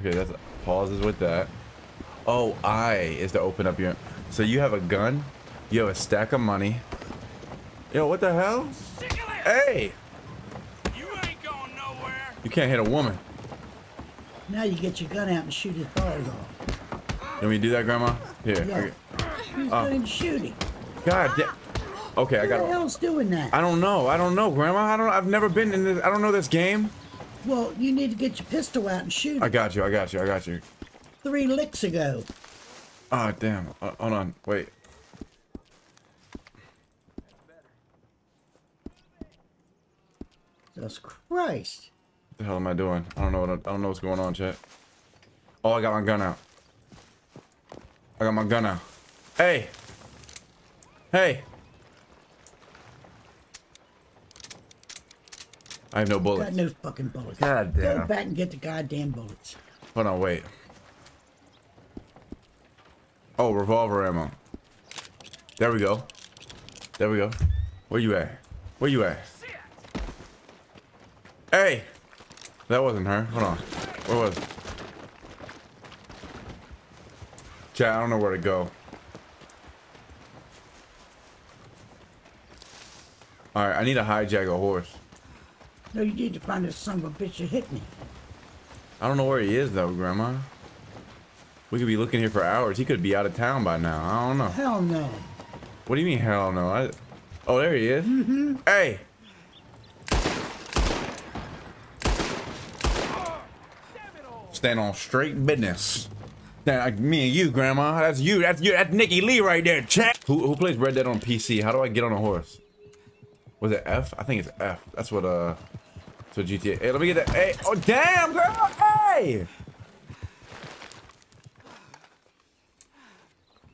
Okay, that's pauses with that. Oh, I is to open up your. So you have a gun, you have a stack of money. Yo, what the hell? Hey, You ain't going nowhere. you can't hit a woman. Now you get your gun out and shoot his balls off. You want me do that, Grandma? Here. Yeah. okay. Who's Oh. doing shooting? God damn. Okay, I got. Who the hell's doing that? I don't know. I don't know, Grandma. I don't. I've never been in this. I don't know this game. Well, you need to get your pistol out and shoot I got you. I got you. I got you. Three licks ago. Oh damn. Uh, hold on. Wait. Jesus Christ. What the hell am I doing? I don't know. What I, I don't know what's going on, chat. Oh, I got my gun out. I got my gun out. Hey. Hey. I have no bullets. Got no fucking bullets. God damn. Go back and get the goddamn bullets. Hold on, wait. Oh, revolver ammo. There we go. There we go. Where you at? Where you at? Hey! That wasn't her. Hold on. Where was it? Chat, I don't know where to go. Alright, I need to hijack a horse. No, you need to find this son of a bitch that hit me. I don't know where he is though, Grandma. We could be looking here for hours. He could be out of town by now. I don't know. Hell no. What do you mean, hell no? I... Oh, there he is. Mm-hmm. Hey! Stand on straight business. Now, like me and you, Grandma. That's you. That's you. That's Nikki Lee right there, chat. Who, who plays Red Dead on PC? How do I get on a horse? Was it F? I think it's F. That's what, uh... So GTA. Hey, let me get that. Hey! Oh, damn, girl! Hey!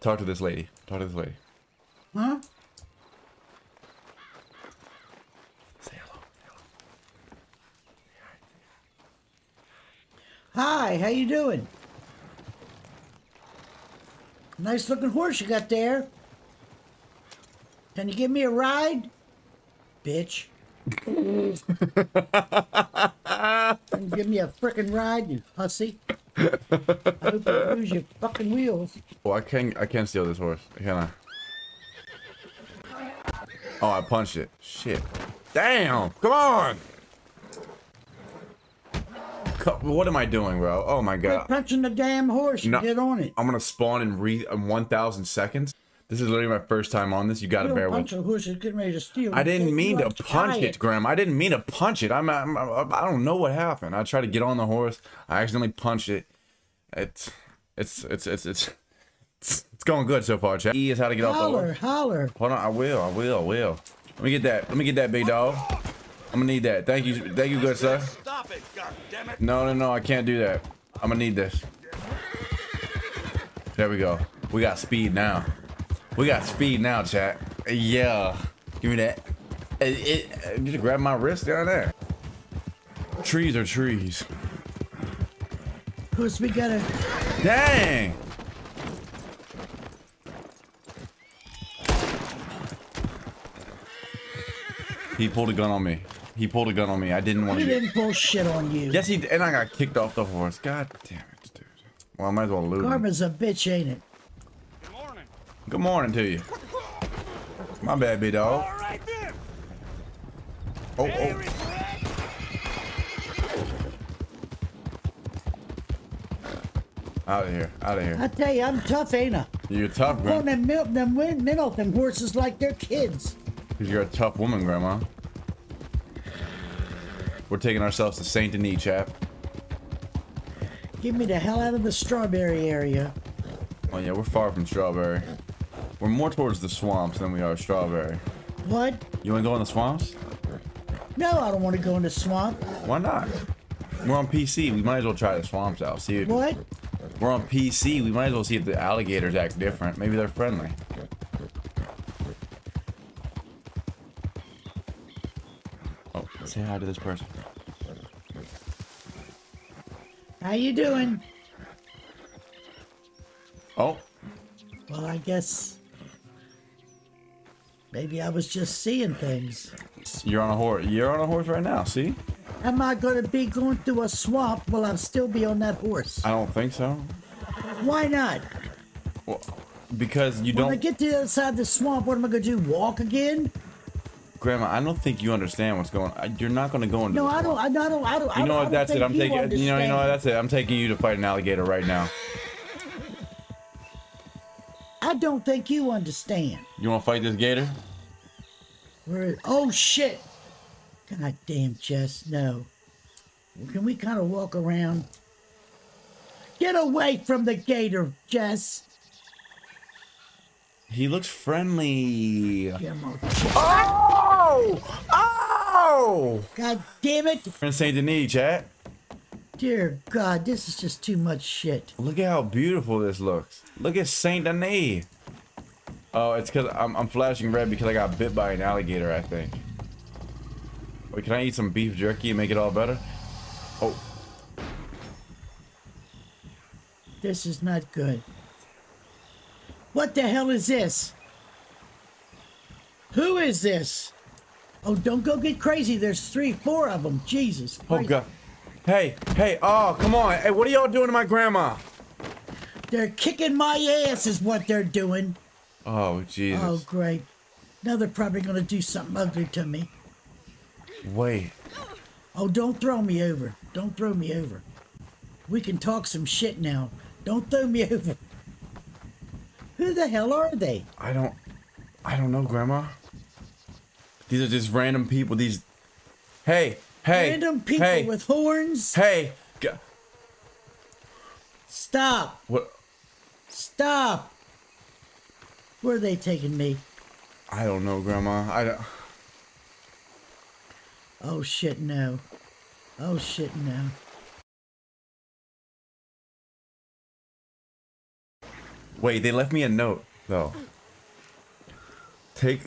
Talk to this lady. Talk to this lady. Huh? Say hello. Hi, how you doing? Nice looking horse you got there. Can you give me a ride? Bitch. Can you give me a frickin' ride, you hussy? I hope you lose your fucking wheels. Oh, I can't. I can't steal this horse. Can I? Oh, I punched it. Shit. Damn. Come on. What am I doing, bro? Oh my Quit god. punching the damn horse and No. get on it. I'm gonna spawn in re in 1,000 seconds. This is literally my first time on this. You gotta You bear don't with. punch a horse that's getting ready to steal. I didn't mean to punch tie it, Graham. I didn't mean to punch it. I'm, I'm, I'm I don't know what happened. I tried to get on the horse. I accidentally punched it. It's it's it's it's it's it's, it's going good so far, chat. E is how to get off the Holler, horse. holler. Hold on, I will, I will, I will. Let me get that. Let me get that, big dog. I'm gonna need that. Thank you, thank you, good sir. Stop it, goddammit. No, no, no, I can't do that. I'm gonna need this. There we go. We got speed now. We got speed now, chat. Yeah. Give me that. It, it, just grab my wrist down there. Trees are trees. Cause we gotta. Dang. He pulled a gun on me. He pulled a gun on me. I didn't want to. He didn't pull shit on you. Yes, he did. And I got kicked off the horse. God damn it, dude. Well, I might as well lose. him. Karma's a bitch, ain't it? Good morning. To you. My bad, big dog. All right. Oh, oh. Here oh. Out of here. Out of here. I tell you, I'm tough, ain't I? You're tough, Pulling Grandma. them milk, them win, men them horses like they're kids. Because you're a tough woman, Grandma. We're taking ourselves to Saint Denis, chap. Get me the hell out of the strawberry area. Oh, yeah, we're far from Strawberry. We're more towards the swamps than we are Strawberry. What? You want to go in the swamps? No, I don't want to go in the swamp. Why not? We're on PC. We might as well try the swamps out. See if What? we're on PC. We might as well see if the alligators act different. Maybe they're friendly. Oh, say hi to this person. How you doing? Oh, Well, I guess maybe I was just seeing things. you're on a horse. You're on a horse right now. See? Am I going to be going through a swamp while I'll still be on that horse? I don't think so. Why not? Well, because you When don't, When I get to the other side of the swamp, what am I going to do? Walk again? Grandma. I don't think you understand what's going. on. You're not gonna go into. No, the I don't. I don't. I don't. I You know don't- I what? That's it. I'm taking. You know. You know what? That's it. I'm taking you to fight an alligator right now. I don't think you understand. You want to fight this gator? Where is, oh shit! God damn, Jess, no. Can we kind of walk around? Get away from the gator, Jess. He looks friendly. Get him on. Oh! Oh! God damn it! Friend Saint Denis, chat. Dear God, this is just too much shit. Look at how beautiful this looks. Look at Saint Denis. Oh, it's because I'm, I'm flashing red because I got bit by an alligator, I think. Wait, can I eat some beef jerky and make it all better? Oh, This is not good. What the hell is this? Who is this? Oh, don't go get crazy. There's three, four of them. Jesus. oh God. Hey, hey, oh, come on. Hey, what are y'all doing to my grandma? They're kicking my ass, is what they're doing. Oh, oh, Jesus. Oh, great. Now they're probably going to do something ugly to me. Wait. Oh, don't throw me over. Don't throw me over. We can talk some shit now. Don't throw me over. Who the hell are they? I don't, I don't know, grandma. These are just random people. These, hey, hey, Random people hey, with horns? hey, G- Stop. what? Stop. Where are they taking me? I don't know, grandma. I don't. Oh shit, no. Oh shit, no. Wait, they left me a note though. Take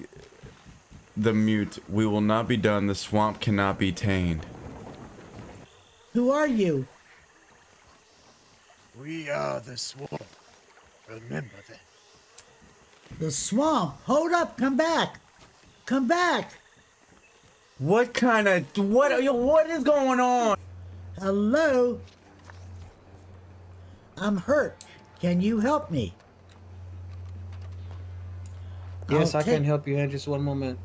the mute. We will not be done. The swamp cannot be tamed. Who are you? We are the swamp. Remember that. The swamp. Hold up, come back. Come back. What kind of what? Yo, what is going on? Hello? I'm hurt. Can you help me? Yes, I'll I can take- help you. In just one moment.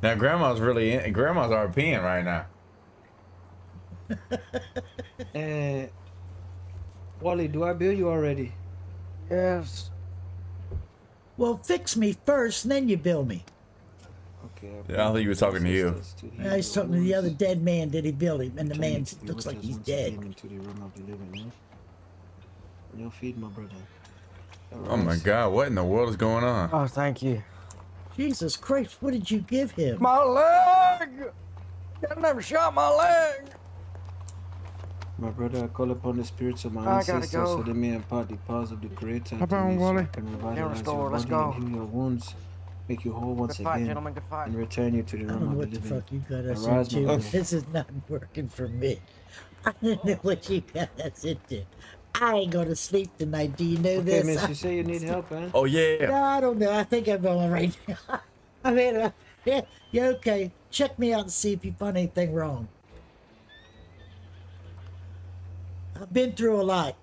Now, grandma's really in. Grandma's RPing right now. Uh, Wally, do I bill you already? Yes. Well, fix me first, and then you bill me. Okay. Yeah, I think he was talking to you. I was talking to the other dead man. Did he bill him? And the man Return looks like he's dead. Into the realm of the living, eh? no? You'll feed my brother. Oh my God! What in the world is going on? Oh, thank you. Jesus Christ, what did you give him? My leg! I never shot my leg! My brother, I call upon the spirits of my I gotta ancestors go. so they may impart the powers of the Creator How to about so Wally? I can revitalize restore, your let's body go. and heal your wounds, make you whole once Good fight, again, gentlemen, good fight. and return you to the I don't realm know of what the the living. fuck you got us Arise, into. This is not working for me. I don't know what you got us into. I ain't gonna sleep tonight. Do you know Okay, this? miss, you say you need help, eh? Oh yeah. No, I don't know. I think I'm all right now. I mean, uh, yeah, yeah, okay. Check me out and see if you find anything wrong. I've been through a lot.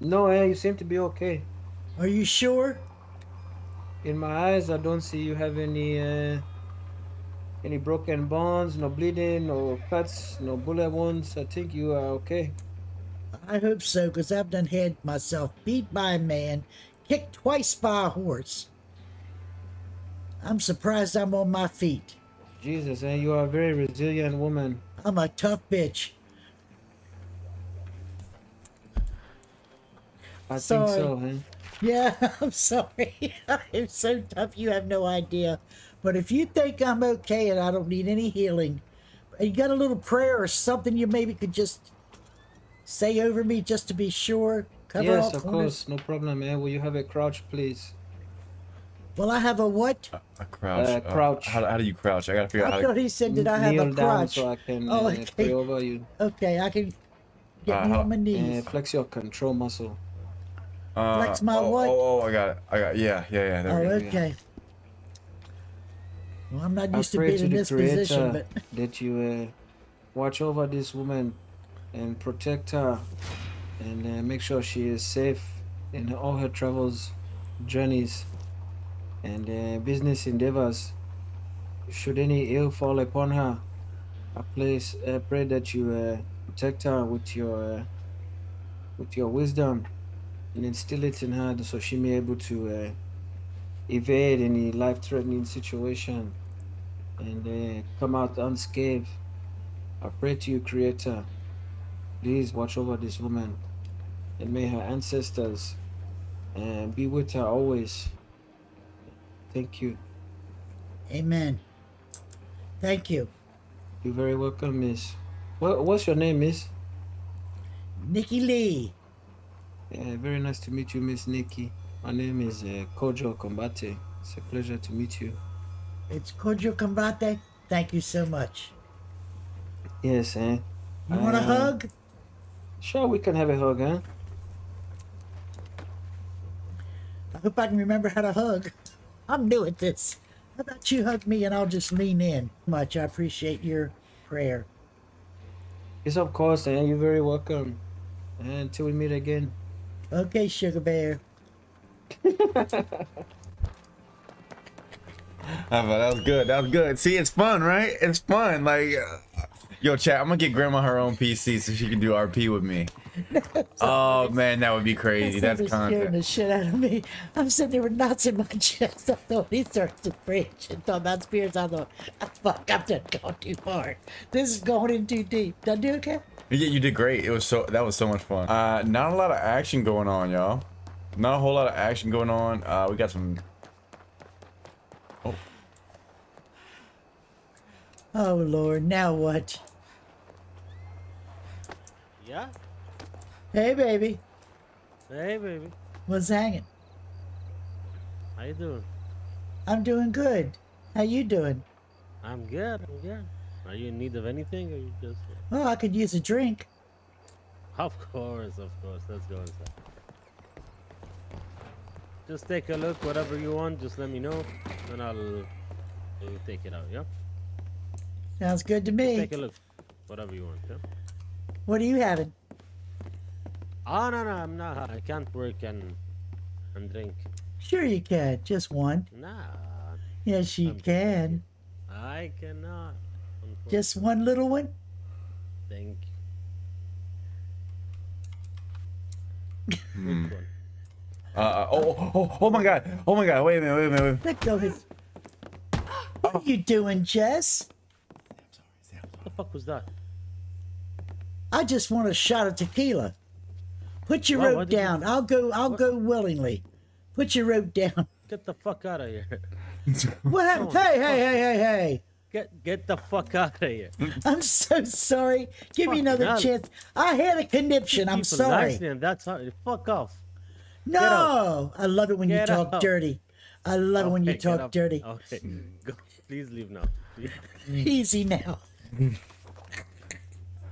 No, eh, you seem to be okay. Are you sure? In my eyes, I don't see you have any uh, any broken bones, no bleeding, no cuts, no bullet wounds. I think you are okay. I hope so, because I've done had myself beat by a man, kicked twice by a horse. I'm surprised I'm on my feet. Jesus, and you are a very resilient woman. I'm a tough bitch. I Sorry. think so, eh? Yeah, I'm sorry. I'm so tough you have no idea. But if you think I'm okay and I don't need any healing, you got a little prayer or something you maybe could just say over me just to be sure? Cover yes, all of corners? course, no problem, man. Will you have a crouch, please? Well, I have a what? A crouch. Uh, crouch. how, how do you crouch? I gotta figure out I how to. thought he said, did I have a down crotch? so I can Oh, uh, okay. pray over you. Okay, I can get Uh, me how- on my Uh, knees. flex your control muscle. Uh, Flex my oh, what? Oh, oh, I got it. I got. it. Yeah, yeah, yeah. There Oh, we go. okay. Well, I'm not I used to pray being to in this Creator position, but that you uh, watch over this woman and protect her and uh, make sure she is safe in all her travels, journeys, and uh, business endeavors. Should any ill fall upon her, I place, uh, pray that you uh, protect her with your uh, with your wisdom and instill it in her so she may be able to uh, evade any life-threatening situation and uh, come out unscathed. I pray to you, Creator, please watch over this woman and may her ancestors uh, be with her always. Thank you. amen. Thank you. You're very welcome, Miss. What, what's your name, Miss? Nikki Lee. Yeah, very nice to meet you, Miss Nikki. My name is uh, Kojo Kombate. It's a pleasure to meet you. It's Cordial Combate. Thank you so much. Yes, eh? You want a Uh, hug? Sure, we can have a hug, huh? I hope I can remember how to hug. I'm new at this. How about you hug me and I'll just lean in? Much. I appreciate your prayer. Yes, of course, eh? You're very welcome. And until we meet again. Okay, Sugar Bear. But that was good. That was good. See, it's fun, right? It's fun. Like, uh, yo, chat. I'm gonna get grandma her own PC so she can do RP with me. oh man, that would be crazy. That's That's scaring content. the shit out of me. I'm sitting there with knots in my chest. I thought he starts to preach and talk about spirits. I thought, ah, fuck, I've done gone too far. This is going in too deep. Did I do okay? Yeah, you did great. It was so that was so much fun. Uh, not a lot of action going on, y'all. Not a whole lot of action going on. Uh, we got some. Oh, Oh Lord, now what? Yeah? Hey baby, Hey, baby. what's hanging? How you doing? I'm doing good. How you doing? I'm good. I'm good. Are you in need of anything, or you just? Oh, I could use a drink. Of course, of course. Let's go inside. Just take a look. Whatever you want, just let me know, and I'll, take it out. Yeah. Sounds good to me. Take a look. Whatever you want. Yeah. What are you having? Oh no, no, I'm not. I can't work and and drink. Sure you can. Just one. Nah, Yes, you I'm can. I cannot. Unfortunately. Just one little one? Thank you. Hmm. Uh, uh, oh, oh, oh, oh my god! Oh my god! Wait a minute! Wait a minute! Wait a minute. Let go his. What are you doing, Jess? I'm What the fuck was that? I just want a shot of tequila. Put your Why- why rope did you- down. I'll go. I'll What? go willingly. Put your rope down. Get the fuck out of here. What happened? Oh, Hey, hey, hey, hey, hey! Get get the fuck out of here. I'm so sorry. Give me another hell. chance. I had a conniption. I'm sorry. and that's how. Fuck off. No, I love it when you talk out. dirty. I love it when you talk dirty. Okay, go. Please leave now. Please. Easy now.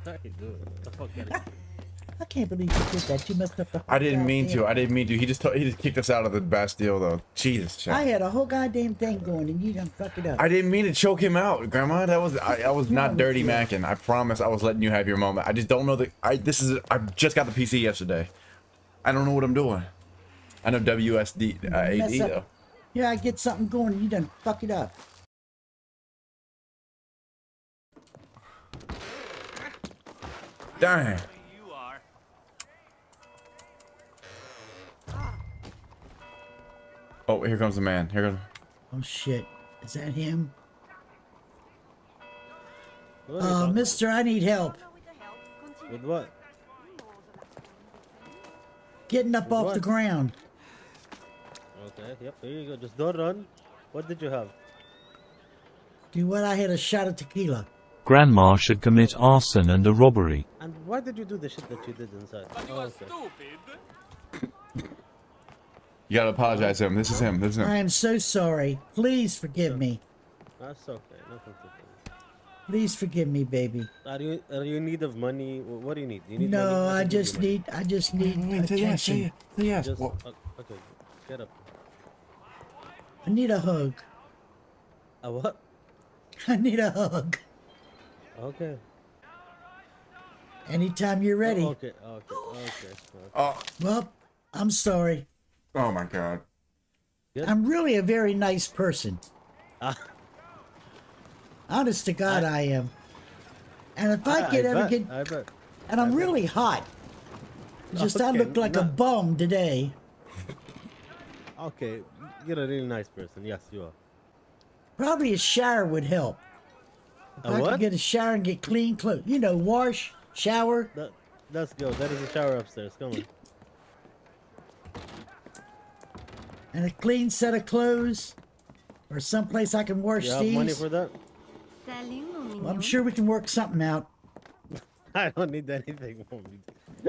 What you doing? Get the fuck out of here. I can't believe you did that. You messed up the. I didn't mean to. I didn't mean to. He just told, he just kicked us out of the Bastille though. Jesus, I had a whole goddamn thing going, and you done fucked it up. I didn't mean to choke him out, Grandma. That was I, I was not dirty you? macking. I promise. I was letting you have your moment. I just don't know that I this is. I just got the PC yesterday. I don't know what I'm doing. I know WSD uh, AD though. Yeah, I get something going, and you done fuck it up. Dang. Oh, here comes the man. Here comes. Oh shit, is that him? What Uh, Mister, I need help With what? getting up off the ground. Okay, yep, there you go. Just don't run. What did you have? Do what? I had a shot of tequila. Grandma should commit arson and a robbery. And why did you do the shit that you did inside? But you Oh, are okay. stupid. You gotta apologize to him. This is him. This is him. I am so sorry. Please forgive me. That's okay. Nothing to do. Please forgive me, baby. Are you are you in need of money? What do you need? You need No, money? I can give you just money. need. I just need Wait, say yes. Say attention. yes. Say yes. Just, okay, get up. I need a hug. A what? I need a hug. Okay. Anytime you're ready. Oh, okay. Okay. Okay. okay. Oh, Well, I'm sorry. Oh my god. Good. I'm really a very nice person. Ah. Honest to God, I, am. And if I, I get ever bet, get, I bet. and I'm really hot. Just I look like a bum today. Okay, you're a really nice person. Yes, you are. Probably a shower would help. If A I what? could get a shower and get clean clothes. You know, wash, shower. That, let's go. There is a shower upstairs. Come on. And a clean set of clothes or someplace I can wash You have these. money for that? Salut, Well, I'm sure we can work something out. I don't need anything from.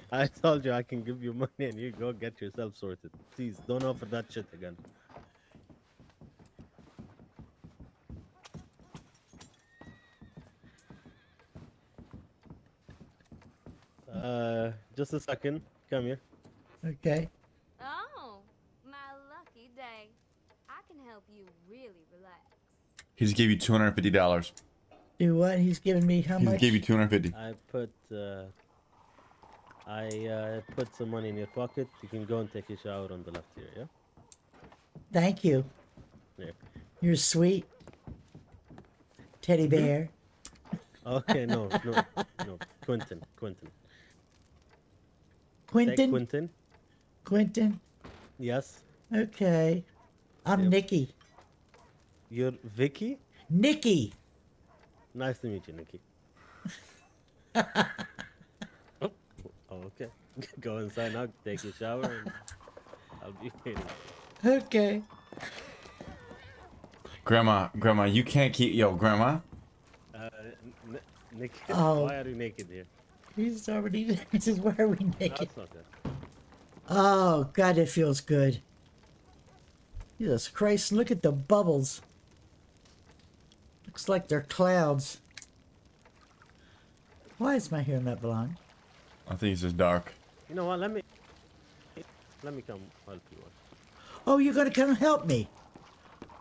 I told you I can give you money and you go get yourself sorted. Please don't offer that shit again. Uh, just a second. Come here. Okay. Oh, my lucky day. I can help you really relax. He just gave you two hundred fifty dollars. Do what? He's giving me how He just much? gave you two hundred fifty. I put uh, I uh, put some money in your pocket. You can go and take a shower on the left here. Yeah. Thank you. Yeah. You're sweet. Teddy bear. Okay. No. No. No. Quentin. Quentin. Say Quentin? Quentin. Quentin? Yes. Okay. I'm Yep. Nikki. You're Vicky. Nikki! Nice to meet you, Nikki. oh, okay. Go inside now, take a shower, and I'll be waiting. Okay. Grandma, grandma, you can't keep yo, grandma. Uh, n- Nikki, Oh. why are you naked here? He's already. This is why are we naked? it's not that. Oh, God, it feels good. Jesus Christ, look at the bubbles. Looks like they're clouds. Why is my hair not blonde? I think it's just dark. You know what? Let me let me come help you. Oh, you're gonna come help me.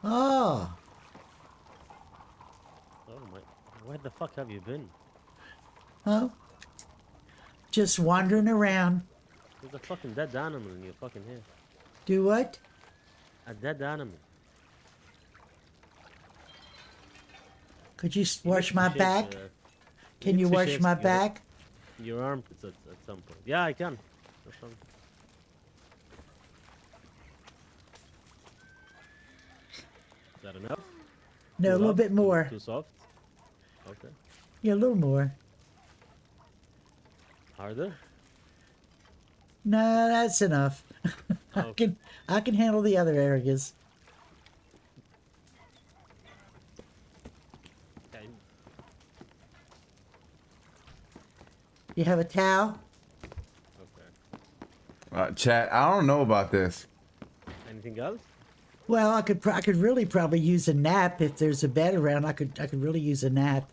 Oh, Oh my! Where the fuck have you been? oh. Just wandering around. There's a fucking dead animal in your fucking hair. Do what? A dead animal. Could you You wash my back? Can need you wash my your- back? Your armpits at, at some point. Yeah, I can. Is that enough? No, a little rough? bit more. Too soft? Okay. Yeah, a little more. Harder? No, that's enough. I Okay. can I can handle the other areas. Okay. You have a towel? Okay. Uh, chat, I don't know about this. Anything else? Well, I could pro- I could really probably use a nap if there's a bed around. I could I could really use a nap.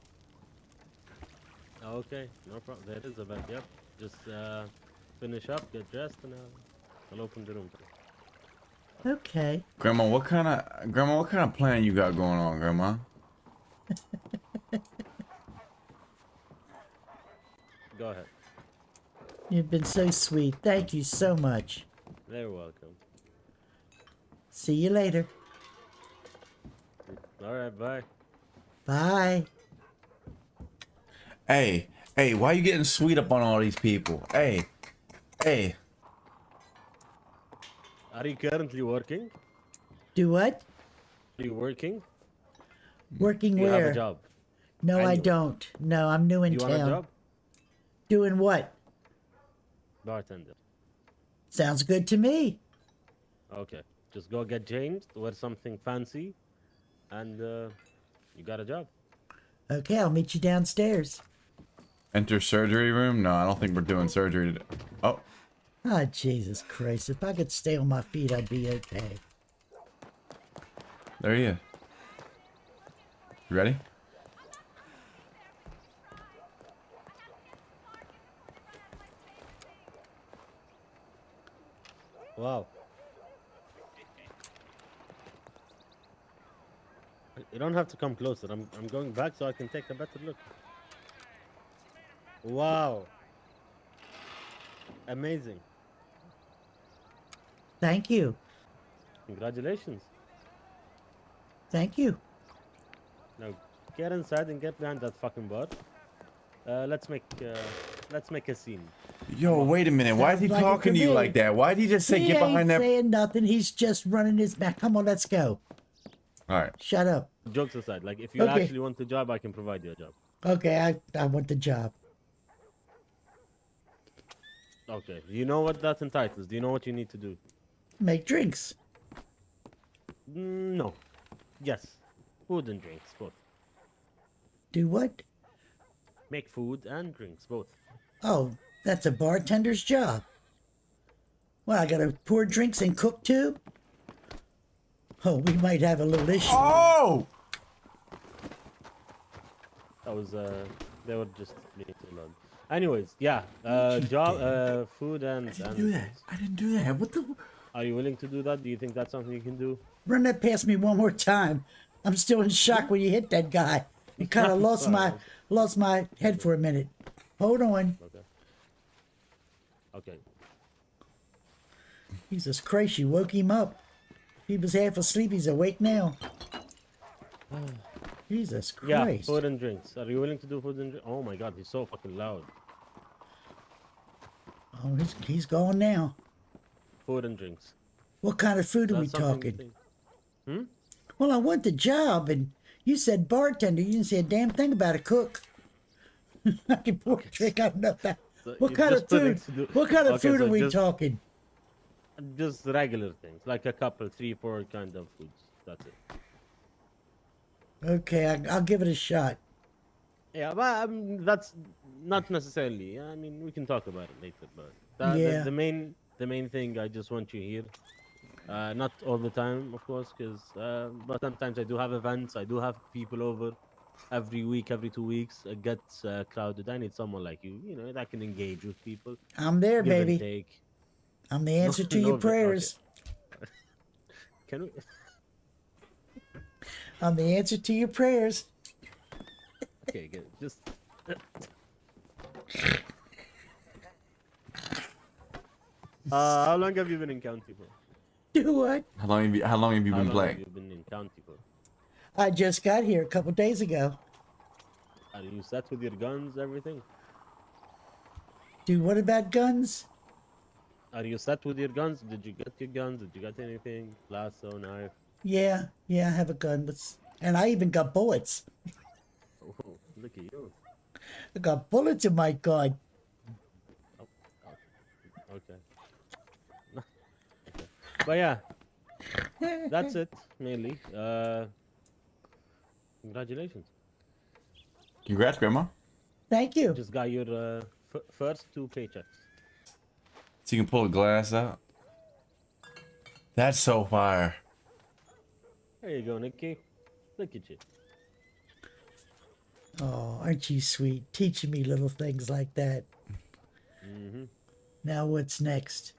Okay, no problem. There is a bed. Yep. Just uh, finish up, get dressed, and I'll, I'll open the room. Okay. Grandma, what kind of grandma, what kind of plan you got going on, grandma? Go ahead. You've been so sweet. Thank you so much. Very welcome. See you later. All right, bye. Bye. Hey, hey, why are you getting sweet up on all these people? Hey, hey, Are you currently working? Do what? Are you working? Working Do you where? have a job? No, I Anyway. don't. No, I'm new in you town. Want? Doing what? Bartender. Sounds good to me. Okay. Just go get changed, wear something fancy, and uh, you got a job. Okay, I'll meet you downstairs. enter surgery room. No, I don't think we're doing surgery today. Oh, Ah, Jesus Christ. If I could stay on my feet, I'd be okay. there he is. You ready? Wow. You don't have to come closer. I'm I'm going back so I can take a better look. Wow. Amazing. Thank you. Congratulations. Thank you. Now get inside and get behind that fucking bar. Uh, let's make uh, let's make a scene. Yo, wait a minute. Why is he like talking to to you like that? Why did he just say he get ain't behind that? He saying nothing. He's just running his back. Come on, let's go. All right. Shut up. Jokes aside, like if you Okay. actually want the job, I can provide you a job. Okay, I, I want the job. Okay. You know what that entitles? Do you know what you need to do? Make drinks. Mm, no. Yes. Food and drinks, both. Do what? Make food and drinks, both. Oh, that's a bartender's job. Well, I gotta pour drinks and cook too? Oh, we might have a little issue. Oh! That was uh, they were just being too loud. Anyways, yeah. Uh, job, uh, food and. I didn't and do that. I didn't do that. What the? Are you willing to do that? Do you think that's something you can do? Run that past me one more time. I'm still in shock when you hit that guy. You kind of lost my lost my head for a minute. Hold on. Okay. Okay. Jesus Christ, you woke him up. He was half asleep. He's awake now. Jesus Christ. Yeah, food and drinks. Are you willing to do food and drinks? Oh my god, he's so fucking loud. Oh, he's, he's gone now. Food and drinks. What kind of food are we That's talking? think- hmm? Well, I want the job, and you said bartender. You didn't say a damn thing about a cook. I can pour a drink. I don't that. So What kind of food? next to do- What kind of Okay, food are we just- talking? Just regular things, like a couple, three, four kind of foods. That's it. Okay, I, I'll give it a shot. Yeah, but um, that's not necessarily. I mean, we can talk about it later. But that, Yeah. the, the main, the main thing I just want you here. Uh, not all the time, of course, because uh, but sometimes I do have events. I do have people over every week, every two weeks. It gets uh, crowded. I need someone like you, you know, that can engage with people, I'm there, give and baby. take. I'm the answer to no, your but- okay. prayers. Can we? I'm the answer to your prayers. Okay, good. Just. Uh, how long have you been in county for? Do what? How long have you, how long have you How been long playing? have you been in county for? I just got here a couple days ago. Are you set with your guns, everything? Dude, what about guns? Are you set with your guns? Did you get your guns? Did you get anything? Lasso, knife? Yeah, yeah, I have a gun, but and I even got bullets. Oh, look at you. I got bullets in my gun. Okay. okay. But yeah, that's it mainly. Uh, congratulations. Congrats, Grandma. Thank you. Just got your uh, f- first two paychecks. So you can pull the glass out. That's so fire. There you go, Nikki. Look at you. Oh, aren't you sweet? Teaching me little things like that. Mm-hmm. Now what's next?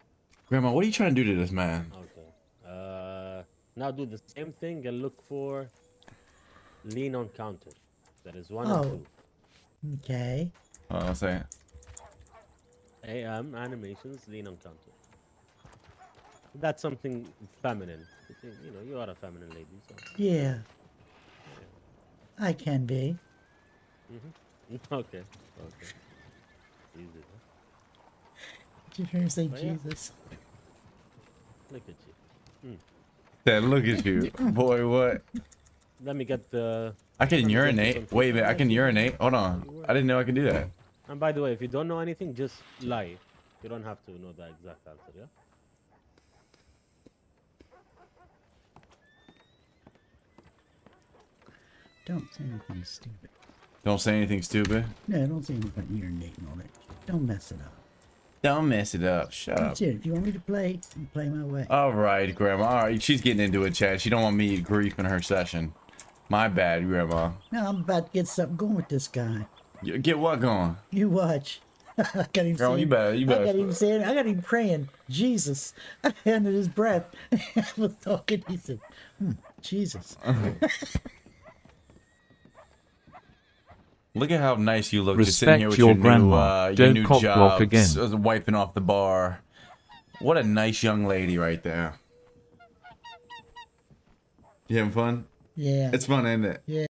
Grandma, what are you trying to do to this man? Okay. Uh, now do the same thing and look for lean on counter. That is one Oh. and two. Okay. Oh, I'm saying. AM animations lean on counter. That's something feminine. You know, you are a feminine lady, so. Yeah. I can be. Mhm. Okay. Okay. Easy. Did you hear me say Oh, yeah. Jesus? Look at you. Dad, look at you. Boy, what? Let me get the. I can Let me get you urinate. Wait a minute, I can urinate. Hold on. I didn't know I could do that. And by the way, if you don't know anything, just lie. You don't have to know the exact answer, yeah? Don't say anything stupid. Don't say anything stupid. No, don't say anything about urinating on it. Don't mess it up. Don't mess it up. Shut up. That's it. If you want me to play, play my way. All right, Grandma. All right, she's getting into it, Chad. She don't want me griefing her session. My bad, Grandma. Now I'm about to get something going with this guy. You- Get what going? You watch. I got him Girl, saying, you better- you better. I got him saying, I got him praying, Jesus. Under his breath. I was talking, he said, hmm, Jesus. Look at how nice you look. just sitting here with your, your new, grandma. uh, your Don't new cock job, again. s- uh, wiping off the bar. What a nice young lady right there. You having fun? Yeah. It's fun, isn't it? yeah.